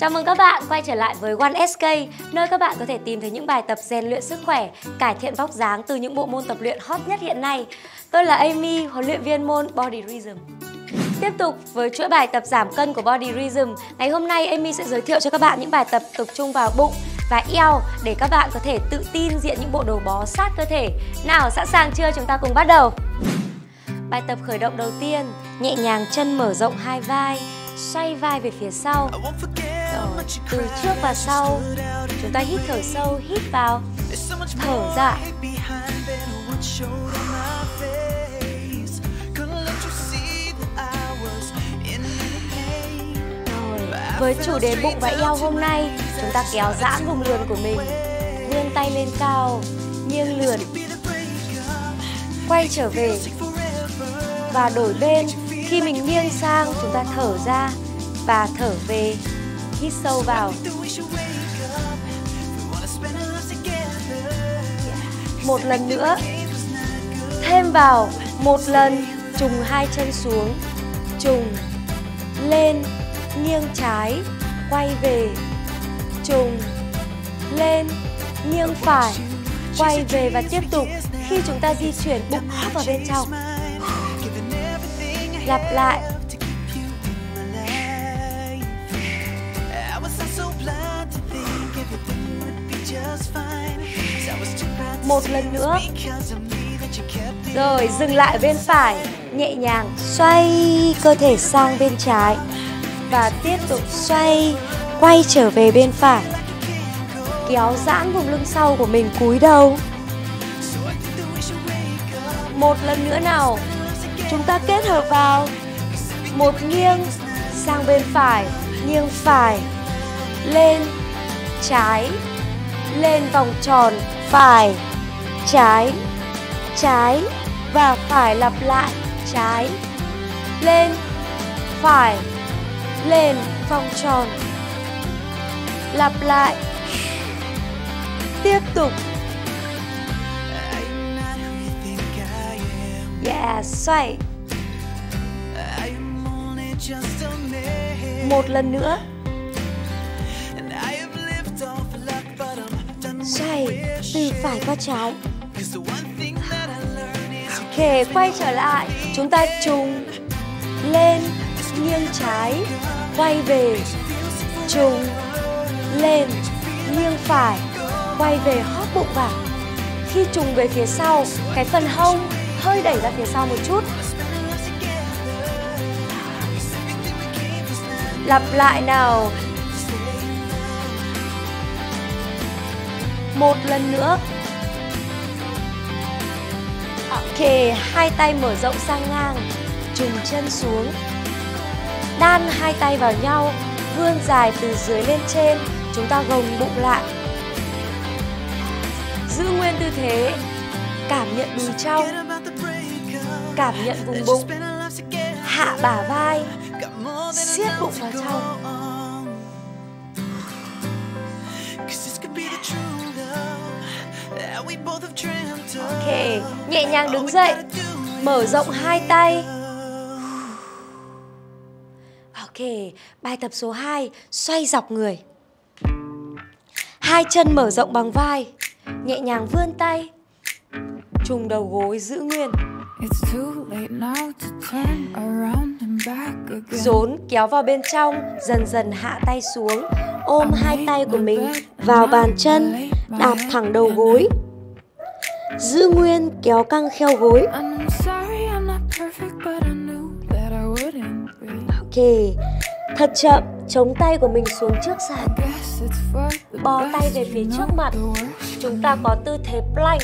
Chào mừng các bạn quay trở lại với One SK, nơi các bạn có thể tìm thấy những bài tập rèn luyện sức khỏe, cải thiện vóc dáng từ những bộ môn tập luyện hot nhất hiện nay. Tôi là Amy, huấn luyện viên môn Body Rhythm. Tiếp tục với chuỗi bài tập giảm cân của Body Rhythm, ngày hôm nay Amy sẽ giới thiệu cho các bạn những bài tập tập trung vào bụng và eo để các bạn có thể tự tin diện những bộ đồ bó sát cơ thể. Nào, sẵn sàng chưa? Chúng ta cùng bắt đầu. Bài tập khởi động đầu tiên, nhẹ nhàng chân mở rộng hai vai, xoay vai về phía sau. Rồi, từ trước và sau, chúng ta hít thở sâu, hít vào, thở ra. Với chủ đề bụng và eo hôm nay, chúng ta kéo giãn vùng lườn của mình, vươn tay lên cao, nghiêng lườn, quay trở về và đổi bên. Khi mình nghiêng sang, chúng ta thở ra và thở về, hít sâu vào. Một lần nữa, thêm vào một lần, trùng hai chân xuống, trùng lên nghiêng trái, quay về, trùng, lên, nghiêng phải, quay về và tiếp tục. Khi chúng ta di chuyển bụng hóp vào bên trong. Lặp lại. Một lần nữa. Rồi dừng lại bên phải, nhẹ nhàng xoay cơ thể sang bên trái và tiếp tục xoay quay trở về bên phải. Kéo giãn vùng lưng sau của mình cúi đầu. Một lần nữa nào chúng ta kết hợp vào. Một nghiêng sang bên phải nghiêng phải. Lên trái. Lên vòng tròn phải trái trái và phải lặp lại trái lên, phải lên vòng tròn. Lặp lại. Tiếp tục. Yeah, xoay. Một lần nữa. Xoay, từ phải qua trái ok quay trở lại. chúng ta trùng lên nghiêng trái quay về trùng lên nghiêng phải quay về hóp bụng vào. Khi trùng về phía sau cái phần hông hơi đẩy ra phía sau một chút. Lặp lại nào. Một lần nữa ok hai tay mở rộng sang ngang, trùng chân xuống. Đan hai tay vào nhau, vươn dài từ dưới lên trên, chúng ta gồng bụng lại. Giữ nguyên tư thế, cảm nhận đùi trong, cảm nhận vùng bụng. Hạ bả vai, siết bụng vào trong ok nhẹ nhàng đứng dậy mở rộng hai tay Ok, bài tập số 2, xoay dọc người. Hai chân mở rộng bằng vai, nhẹ nhàng vươn tay. Trùng đầu gối giữ nguyên. Rốn kéo vào bên trong, dần dần hạ tay xuống, ôm hai tay của mình vào bàn chân, đạp thẳng đầu gối. Giữ nguyên kéo căng kheo gối. Ok, thật chậm, chống tay của mình xuống trước sàn. Bò tay về phía trước mặt. Chúng ta có tư thế plank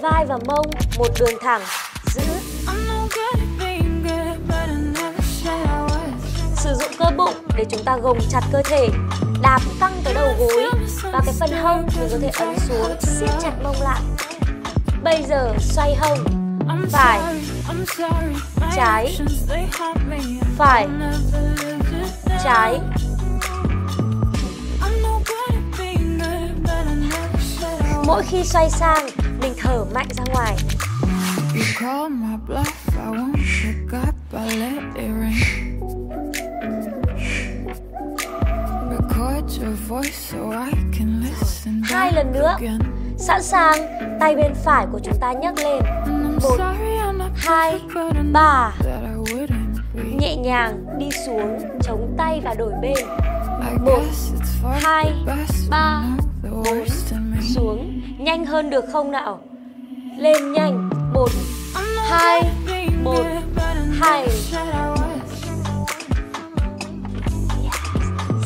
Vai và mông, một đường thẳng. Giữ. Sử dụng cơ bụng để chúng ta gồng chặt cơ thể Đạp căng tới đầu gối Và cái phần hông mình có thể ấn xuống, siết chặt mông lại. Bây giờ xoay hông, Phải Trái Phải Trái. Mỗi khi xoay sang, Mình thở mạnh ra ngoài. Lần nữa. Sẵn sàng, tay bên phải của chúng ta nhấc lên. Một, hai, ba. Nhẹ nhàng đi xuống, chống tay và đổi bên. Một, hai, ba, bốn. Xuống, nhanh hơn được không nào? Lên nhanh. Một, hai, một, hai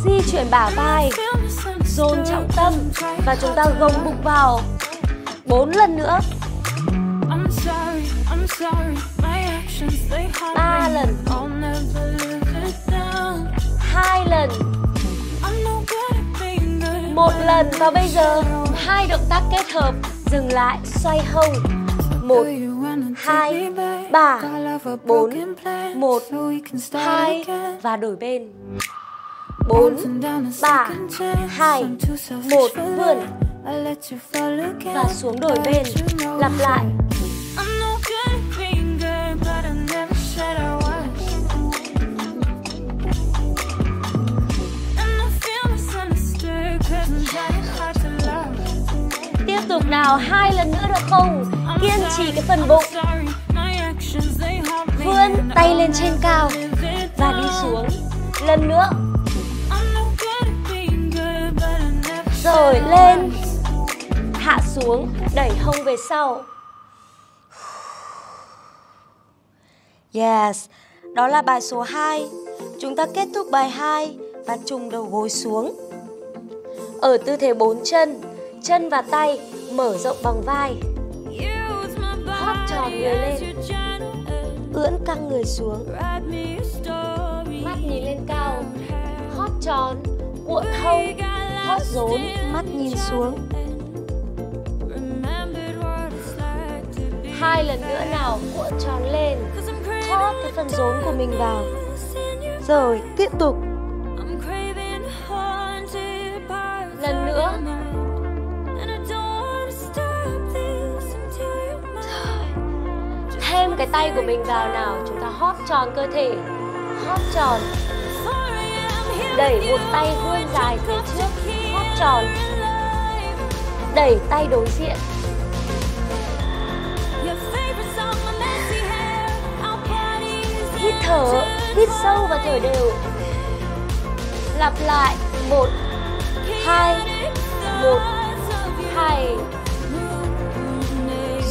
Di chuyển bả vai Dồn trọng tâm Và chúng ta gồng bụng vào. Bốn lần nữa. Ba lần. Hai lần. Một lần và bây giờ hai động tác kết hợp dừng lại xoay hông. Một hai ba bốn một hai và đổi bên bốn, ba, hai, một, vươn. Và xuống đổi bên, lặp lại. Tiếp tục nào, hai lần nữa được không? Kiên trì cái phần bụng. Vươn, tay lên trên cao và đi xuống. Lần nữa. Rồi lên. Hạ xuống, đẩy hông về sau. Yes, đó là bài số 2 chúng ta kết thúc bài 2 và trùng đầu gối xuống. Ở tư thế bốn chân chân và tay mở rộng bằng vai. Hóp tròn người lên. Ưỡn căng người xuống. Mắt nhìn lên cao. Hóp tròn, cuộn hông rốn, mắt nhìn xuống. Hai lần nữa nào cuộn tròn lên. Hóp cái phần rốn của mình vào. Rồi, tiếp tục. Lần nữa. Thêm cái tay của mình vào nào. Chúng ta hóp tròn cơ thể. Hóp tròn. Đẩy một tay vươn dài phía trước tròn. Đẩy tay đối diện. Hít thở, hít sâu và thở đều. Lặp lại, một, hai một, hai.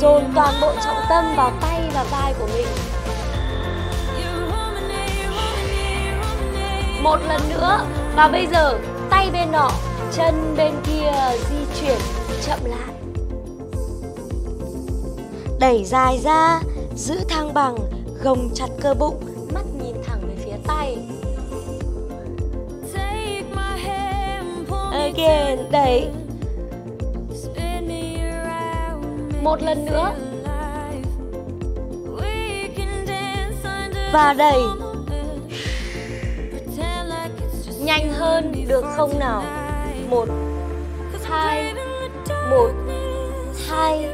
Dồn toàn bộ trọng tâm vào tay và vai của mình. Một lần nữa, và bây giờ, tay bên nọ chân bên kia di chuyển chậm lại. Đẩy dài ra giữ thăng bằng gồng chặt cơ bụng mắt nhìn thẳng về phía tay. Again đẩy. một lần nữa. và đẩy. nhanh hơn được không nào một. Hai. Một. Hai.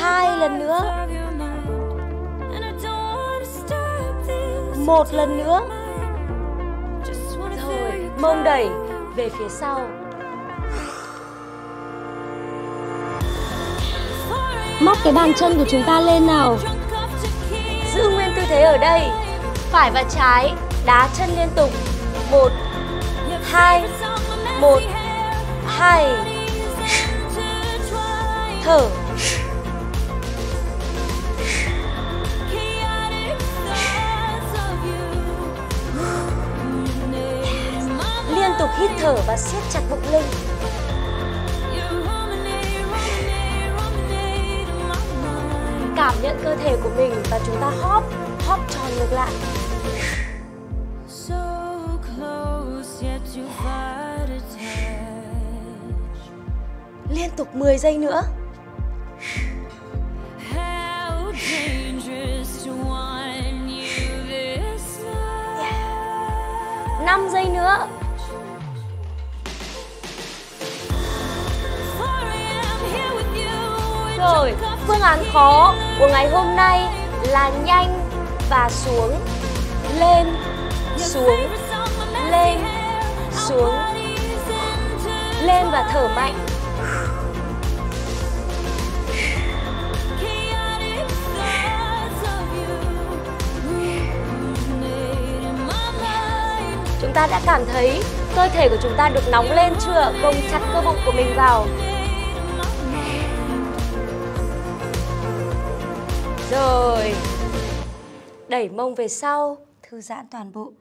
Hai lần nữa. Một lần nữa. Rồi mông đẩy về phía sau. Móc cái bàn chân của chúng ta lên nào. Giữ nguyên tư thế ở đây. Phải và trái đá chân liên tục một, hai một, hai. Thở. Liên tục hít thở và siết chặt bụng lưng. Cảm nhận cơ thể của mình và chúng ta hóp hóp tròn ngược lại. Liên tục 10 giây nữa. Năm giây nữa. Rồi phương án khó của ngày hôm nay là nhanh và xuống lên xuống lên xuống Lên và thở mạnh Chúng ta đã cảm thấy cơ thể của chúng ta được nóng lên chưa? Gồng chặt cơ bụng của mình vào. Rồi. Đẩy mông về sau. Thư giãn toàn bộ.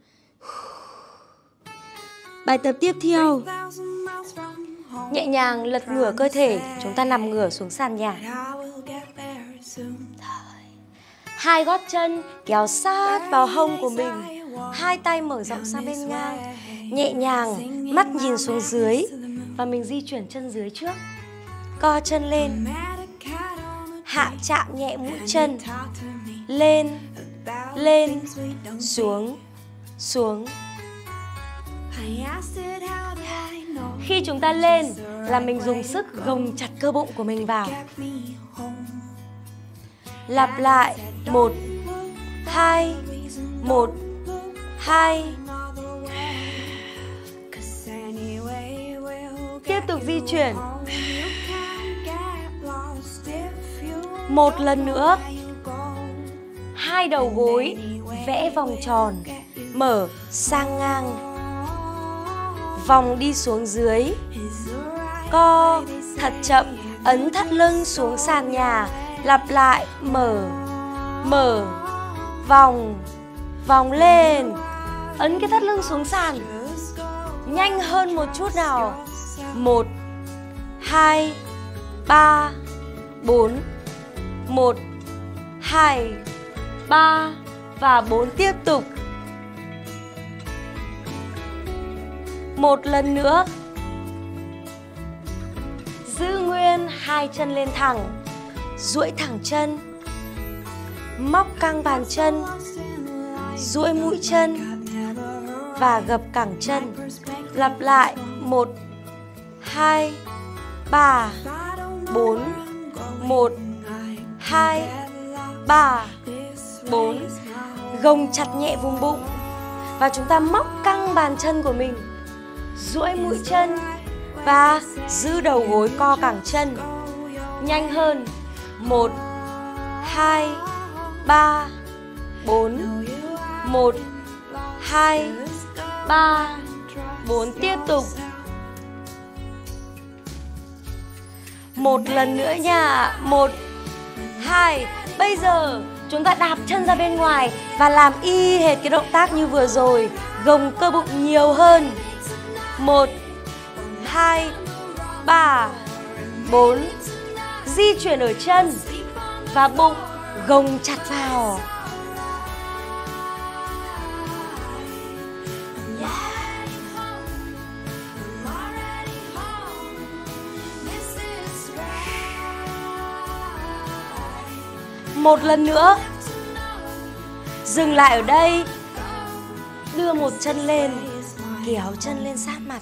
Bài tập tiếp theo. Nhẹ nhàng lật ngửa cơ thể. Chúng ta nằm ngửa xuống sàn nhà. Hai gót chân kéo sát vào hông của mình Hai tay mở rộng sang bên ngang Nhẹ nhàng Mắt nhìn xuống dưới. Và mình di chuyển chân dưới trước. Co chân lên. Hạ chạm nhẹ mũi chân. Lên Lên Xuống Xuống. Khi chúng ta lên là mình dùng sức gồng chặt cơ bụng của mình vào. lặp lại một hai một hai. Tiếp tục di chuyển. Một lần nữa. Hai đầu gối vẽ vòng tròn mở sang ngang. Vòng đi xuống dưới. Co thật chậm ấn thắt lưng xuống sàn nhà lặp lại mở mở. Vòng vòng lên ấn cái thắt lưng xuống sàn. Nhanh hơn một chút nào. Một, hai, ba, bốn. Một, hai, ba và bốn tiếp tục. Một lần nữa. Giữ nguyên hai chân lên thẳng, duỗi thẳng chân. Móc căng bàn chân, duỗi mũi chân và gập cẳng chân, lặp lại một, hai, ba, bốn, một, hai, ba, bốn. Gồng chặt nhẹ vùng bụng và chúng ta móc căng bàn chân của mình, duỗi mũi chân và giữ đầu gối co cẳng chân nhanh hơn. Một, hai, ba, bốn, một hai, ba, bốn, tiếp tục. Một lần nữa nha. Một, hai, bây giờ chúng ta đạp chân ra bên ngoài và làm y hệt cái động tác như vừa rồi, gồng cơ bụng nhiều hơn. Một, hai, ba, bốn, Di chuyển ở chân Và bụng gồng chặt vào. Một lần nữa. Dừng lại ở đây. Đưa một chân lên. Kéo chân lên sát mặt.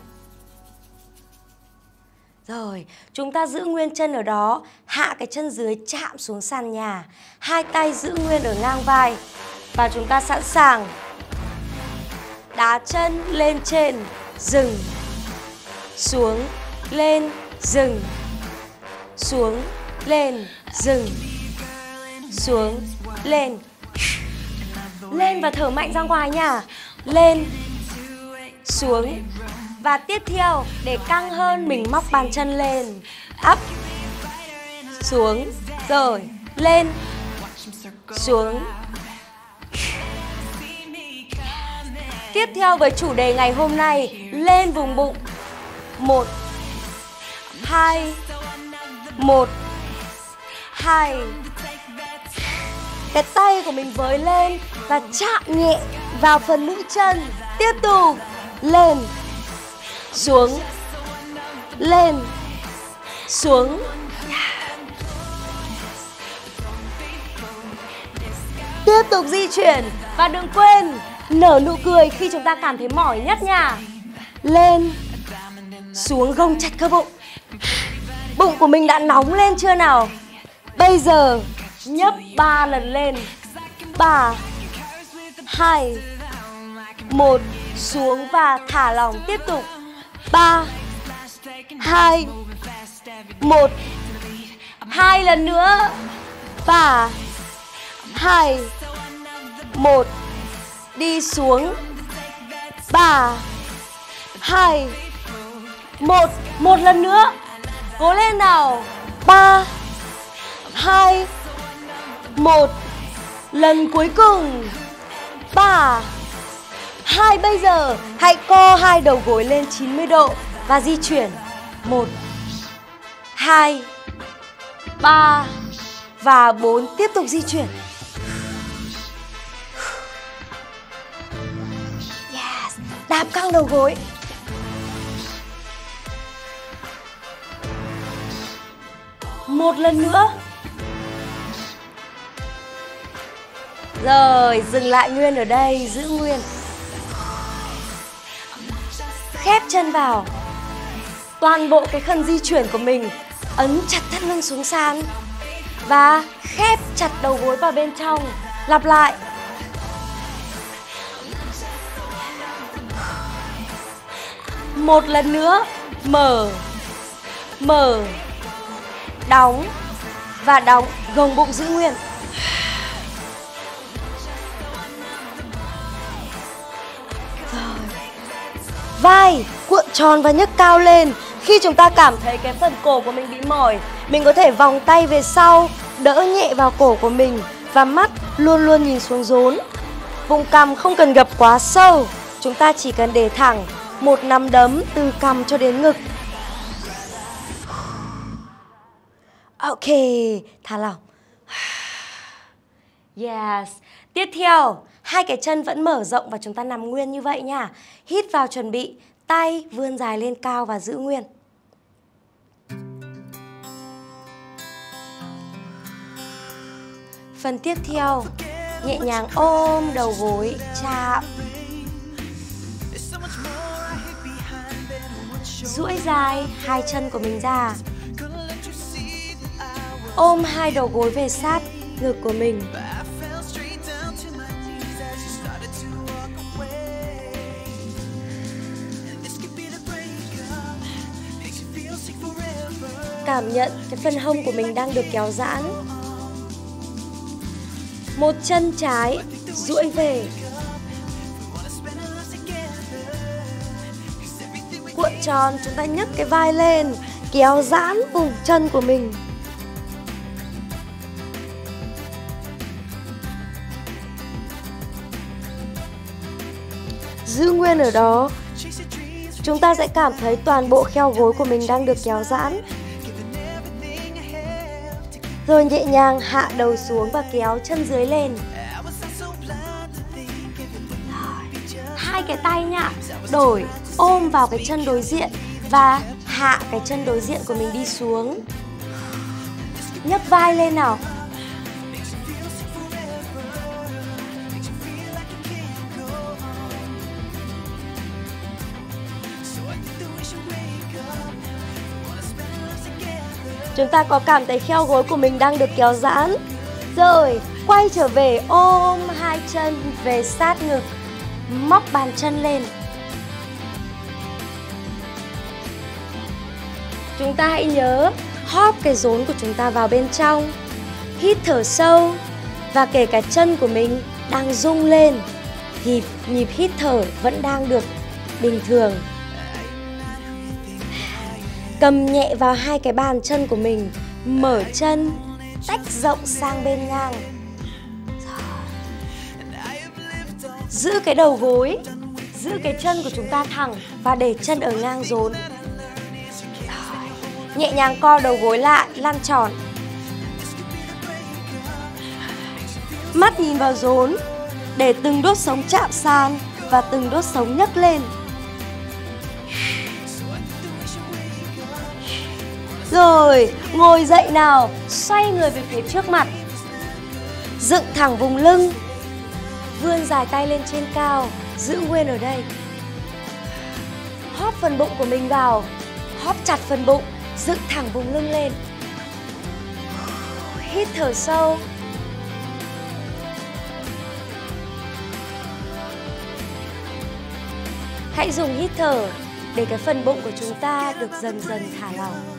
Rồi, chúng ta giữ nguyên chân ở đó. Hạ cái chân dưới chạm xuống sàn nhà. Hai tay giữ nguyên ở ngang vai. Và chúng ta sẵn sàng. Đá chân lên trên. Dừng. Xuống Lên Dừng. Xuống Lên Dừng. Xuống. Lên. Lên và thở mạnh ra ngoài nha. Lên. Xuống. Và tiếp theo, để căng hơn, mình móc bàn chân lên. Up. Xuống. Rồi. Lên. Xuống. Tiếp theo với chủ đề ngày hôm nay, Lên vùng bụng. Một. Hai. Một. Hai. Cái tay của mình với lên Và chạm nhẹ vào phần mũi chân. Tiếp tục, Lên, xuống lên, xuống. Tiếp tục di chuyển và đừng quên nở nụ cười khi chúng ta cảm thấy mỏi nhất nha. Lên, xuống gồng chặt cơ bụng. Bụng của mình đã nóng lên chưa nào? Bây giờ nhấp ba lần lên. Ba, hai, một, xuống và thả lỏng tiếp tục. Ba, hai, một, hai lần nữa. Ba, hai, một, đi xuống. Ba, hai, một một lần nữa. Cố lên nào. Ba, hai một. Lần cuối cùng. Ba. Hai, bây giờ hãy co hai đầu gối lên 90 độ và di chuyển. Một. Hai. Ba. Và bốn, tiếp tục di chuyển. Yes, đạp căng đầu gối. Một lần nữa. Rồi, dừng lại nguyên ở đây, giữ nguyên. Khép chân vào. Toàn bộ cái khân di chuyển của mình ấn chặt thắt lưng xuống sàn và khép chặt đầu gối vào bên trong. Lặp lại. Một lần nữa. Mở. Mở. Đóng. Và đóng. Gồng bụng giữ nguyên. Vai, cuộn tròn và nhấc cao lên. Khi chúng ta cảm thấy cái phần cổ của mình bị mỏi, mình có thể vòng tay về sau, đỡ nhẹ vào cổ của mình và mắt luôn luôn nhìn xuống rốn. Vùng cằm không cần gập quá sâu, chúng ta chỉ cần để thẳng một nắm đấm từ cằm cho đến ngực. Ok, thả lỏng. Yes tiếp theo hai cái chân vẫn mở rộng và chúng ta nằm nguyên như vậy nha. Hít vào chuẩn bị tay vươn dài lên cao và giữ nguyên. Phần tiếp theo, nhẹ nhàng ôm đầu gối, chạm. Duỗi dài hai chân của mình ra. Ôm hai đầu gối về sát ngực của mình. Cảm nhận cái phần hông của mình đang được kéo giãn. Một chân trái, duỗi về. Cuộn tròn, chúng ta nhấc cái vai lên, kéo giãn vùng chân của mình. Giữ nguyên ở đó, chúng ta sẽ cảm thấy toàn bộ kheo gối của mình đang được kéo giãn rồi nhẹ nhàng hạ đầu xuống và kéo chân dưới lên. Hai cái tay nhá, đổi, ôm vào cái chân đối diện và hạ cái chân đối diện của mình đi xuống. Nhấc vai lên nào. Chúng ta có cảm thấy kheo gối của mình đang được kéo giãn. Rồi, quay trở về ôm hai chân về sát ngực Móc bàn chân lên. Chúng ta hãy nhớ hóp cái rốn của chúng ta vào bên trong Hít thở sâu Và kể cả chân của mình đang rung lên. Thì nhịp hít thở vẫn đang được bình thường. Cầm nhẹ vào hai cái bàn chân của mình, Mở chân, Tách rộng sang bên ngang. Giữ cái đầu gối, Giữ cái chân của chúng ta thẳng Và để chân ở ngang rốn Nhẹ nhàng co đầu gối lại, Lăn tròn. Mắt nhìn vào rốn Để từng đốt sống chạm sàn Và từng đốt sống nhấc lên. Rồi, ngồi dậy nào, xoay người về phía trước mặt. Dựng thẳng vùng lưng. Vươn dài tay lên trên cao, giữ nguyên ở đây. Hóp phần bụng của mình vào Hóp chặt phần bụng, dựng thẳng vùng lưng lên. Hít thở sâu. Hãy dùng hít thở để cái phần bụng của chúng ta được dần dần thả lỏng.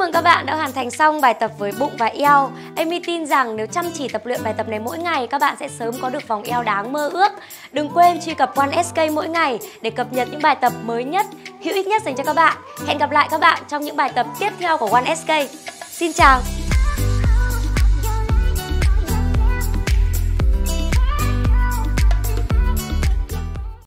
mừng các bạn đã hoàn thành xong bài tập với bụng và eo. Amy tin rằng nếu chăm chỉ tập luyện bài tập này mỗi ngày, các bạn sẽ sớm có được vòng eo đáng mơ ước. Đừng quên truy cập OneSK mỗi ngày để cập nhật những bài tập mới nhất, hữu ích nhất dành cho các bạn. Hẹn gặp lại các bạn trong những bài tập tiếp theo của OneSK. Xin chào!